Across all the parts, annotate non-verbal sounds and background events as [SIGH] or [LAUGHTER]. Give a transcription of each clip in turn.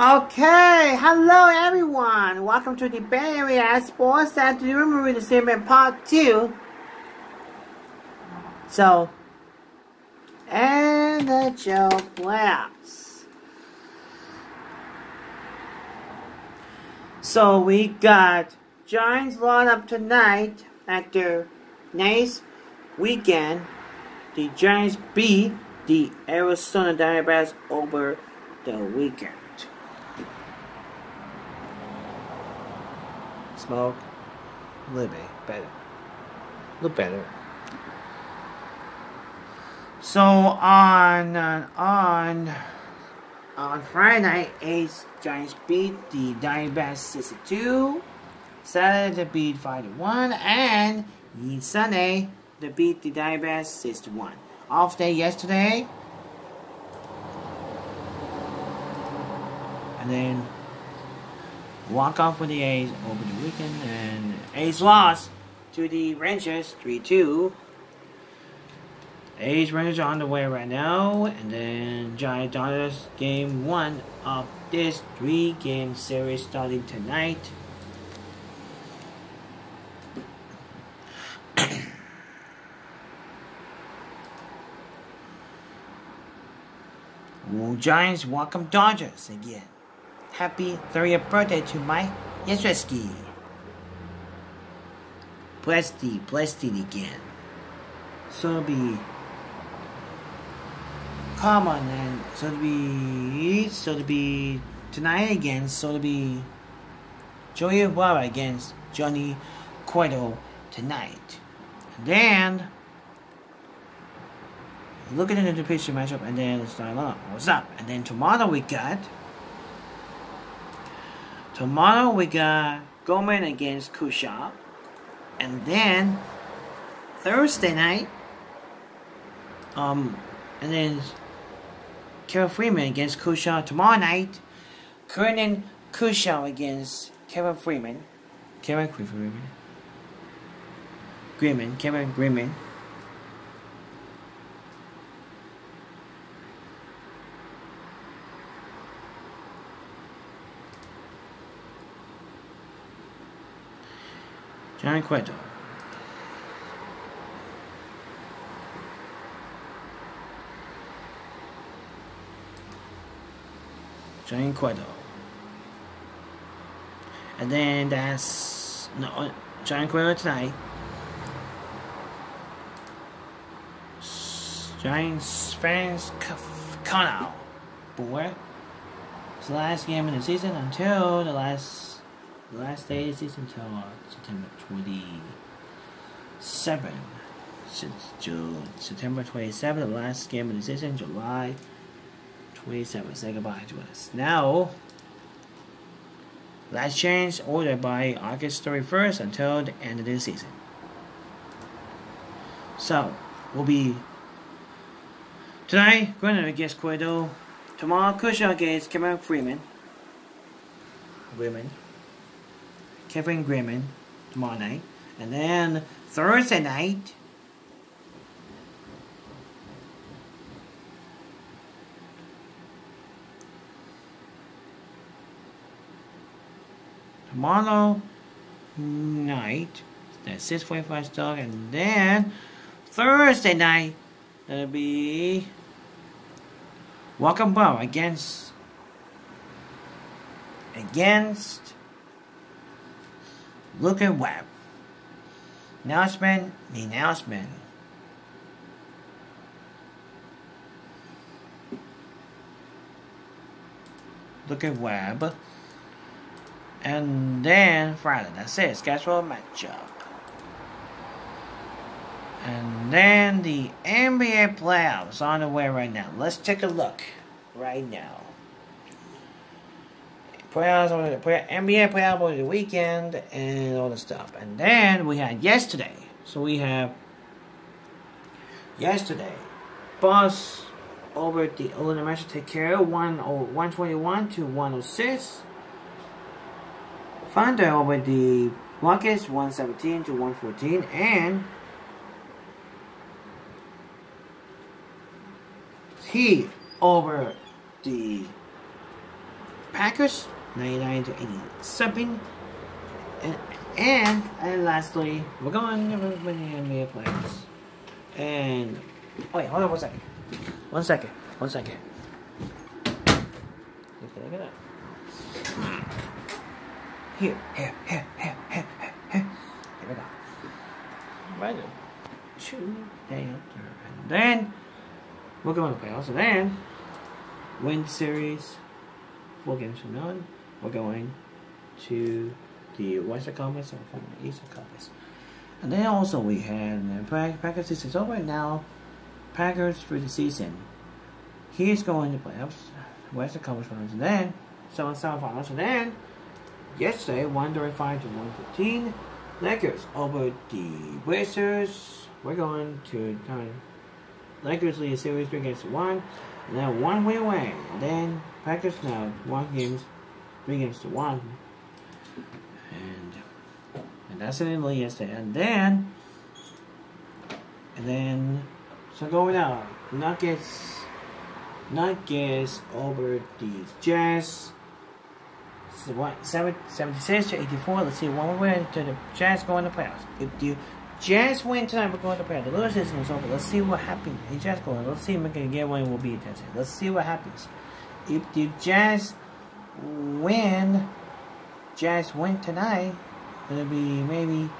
Okay, hello everyone. Welcome to the Bay Area Sports and Rumor the Segment Part 2. So, and the Joe playoffs. So we got Giants lineup tonight after nice weekend. The Giants beat the Arizona Diamondbacks over the weekend. Smoke a little bit better. Little better. So on on on Friday night, Giants beat the Diamondbacks 62. Saturday they beat 5 to 1 and Sunday they beat the Diamondbacks 6 to 1. Off day yesterday. And then walk off with the A's over the weekend and A's lost to the Rangers 3-2. A's Rangers are on the way right now, and then Giant Dodgers game one of this three game series starting tonight. [COUGHS] Giants welcome Dodgers again. Happy 30th birthday to Mike Yastrzemski. Blessed, blessed again. So be come on then. So it'll be so it'll be tonight again. So it'll be Joey Ibarra against Johnny Cueto tonight. And then looking into the picture matchup and then start up. What's up? And then tomorrow we got tomorrow we got Gorman against Kershaw. And then Thursday night um and then Kevin Freeman against Kershaw tomorrow night. Kernan Kershaw against Kevin Freeman. Kevin Freeman. Grimmon. Kevin Grimmon. John Cueto. John Cueto. And then that's no John Cueto tonight. Giants fans out. Boy. It's the last game of the season until the last the last day season until uh, September twenty seven. Since June September twenty seven, the last game of the season, July 27. Say goodbye to us. Now, last change ordered by August 31st until the end of the season. So, we'll be tonight, Grenada against Cueto. Tomorrow, Kershaw against Kevin Freeman. Freeman. Kevin Grimmon tomorrow night. And then Thursday night, tomorrow night, that's 645 stock, and then Thursday night, that'll be Welcome Bow against against Luke Webb. Announcement, the announcement. Look at Webb. And then Friday, that's it. Schedule matchup. And then the NBA playoffs on the way right now. Let's take a look right now. Playoffs over the play, NBA playoffs over the weekend and all the stuff. And then we had yesterday. So we have yesterday. Bus over the care of 121 to 106. Thunder over the Rockets 117 to 114 and Heat over the Pacers 99 to 87. And, and, and lastly, we're going with the NBA players. And, oh wait, hold on one second. One second. One second. Look at that. Here, here, here, here, here, here, here. We go. Right there. Two, down, and then we're going to playoffs. And then win series, four games from none. We're going to the Western Conference and from the Eastern Conference. And then also we had the uh, Pacers season's over now. Pacers for the season. He's going to playoffs, Western Conference Finals, and then Southern Finals, and then yesterday 135 to 115. Lakers over the Blazers. We're going to time. Lakers lead the series three to one, and then one win away. And then Packers now one games, three games to one, and and that's it in the yesterday. And then and then so going out Nuggets Nuggets over the Jazz. So what, 76 to 84. Let's see one win to the Jazz going to playoffs. If the Jazz win tonight, we're going to playoffs. The Lewis season is over. Let's see what happens. The Jazz going. Let's see if we can get one. We'll be attention. Let's see what happens. If the Jazz win, Jazz win tonight, it'll be maybe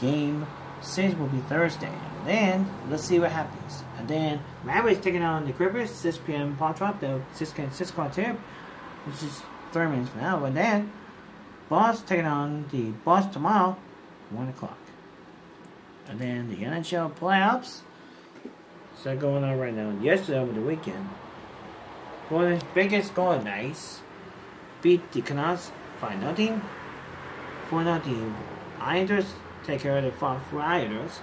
game six will be Thursday. And then let's see what happens. And then Mavericks taking on the Clippers, 6 p.m. Paul Drop, the 6 6 tip, which is 30 minutes from now. And then Boss taking on the Boss tomorrow, 1 o'clock. And then the NHL playoffs. So going on right now. Yesterday over the weekend. Golden Vegas going Knights beat the Canucks 5 nothing. 4 nothing. Islanders take care of the Flyers.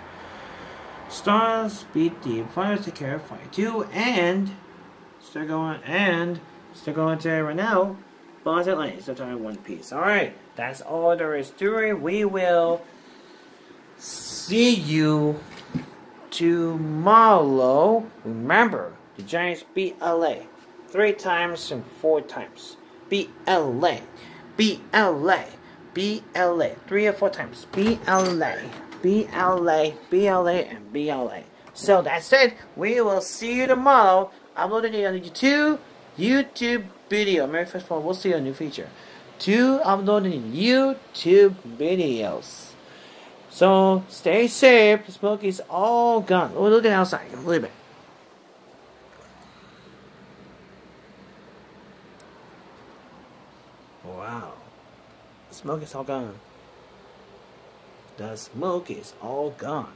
Stars beat the Flyers take care of 5 2 and still going and still going to right now. Bonds Atlantic still trying one piece. Alright, that's all there is to it. We will see you tomorrow. Remember, the Giants beat LA three times and four times. Beat LA. Beat LA. Beat LA. Three or four times. Beat LA. Beat LA. Beat LA and BLA. So that's it. We will see you tomorrow. Uploading on YouTube YouTube video. Merry first of all, we'll see you a new feature. Two uploading YouTube videos. So stay safe. The smoke is all gone. Oh, look at outside. A little Wow. The smoke is all gone. The smoke is all gone.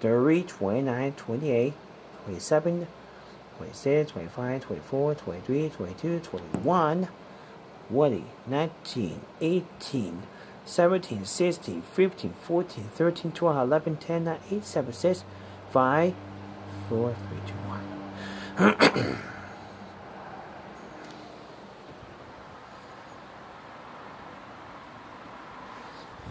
30, 29, 28, 27, 26, 25, 24, 23, 22, 21, 20, 19, 18, 17, 16, 15, 14, 13, 12, 11, 10, 9, 8, 7, 6, 5, 4, 3, 2, 1. [CLEARS THROAT]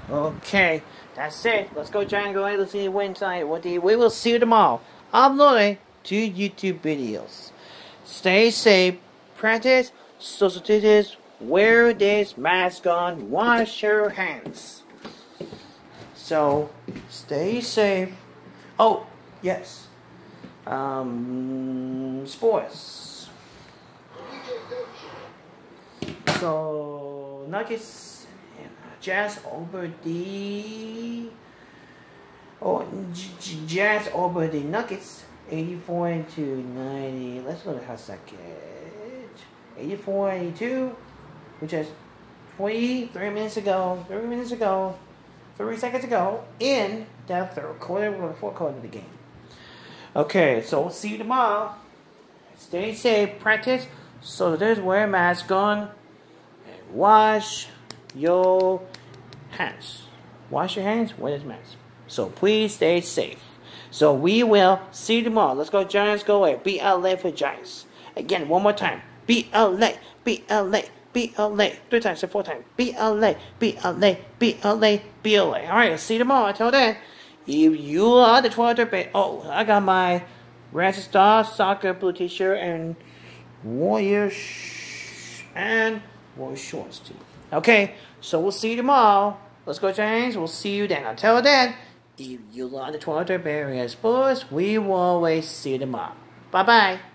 okay, that's it. Let's go try and. Let's see tonight. What we will see you tomorrow. Lloyd. Two YouTube videos. Stay safe. Practice social distance wear this mask on, wash your hands. So, stay safe. Oh, yes. Um, sports. So, Nuggets, Jazz over the. Oh, Jazz over the Nuggets, 84 to 90. Let's look at how second. 84 82 which is 23 minutes ago, 30 minutes ago, 30 seconds ago, in the third quarter or the fourth quarter of the game. Okay, so we'll see you tomorrow. Stay safe, practice, so there's wear a mask on, and wash your hands. Wash your hands, wear this mask. So please stay safe. So we will see you tomorrow. Let's go Giants, go away. BLA for Giants. Again, one more time. BLA, BLA. BLA. Three times four times. BLA, BLA, BLA, BLA. Alright, see you tomorrow. Until then, if you are the Twitter base, oh, I got my Red Star Soccer blue t shirt and Warriors and wore shorts too. Okay, so we'll see you tomorrow. Let's go, James. We'll see you then. Until then, if you like the Toronto Area sports, we will always see you tomorrow. Bye bye.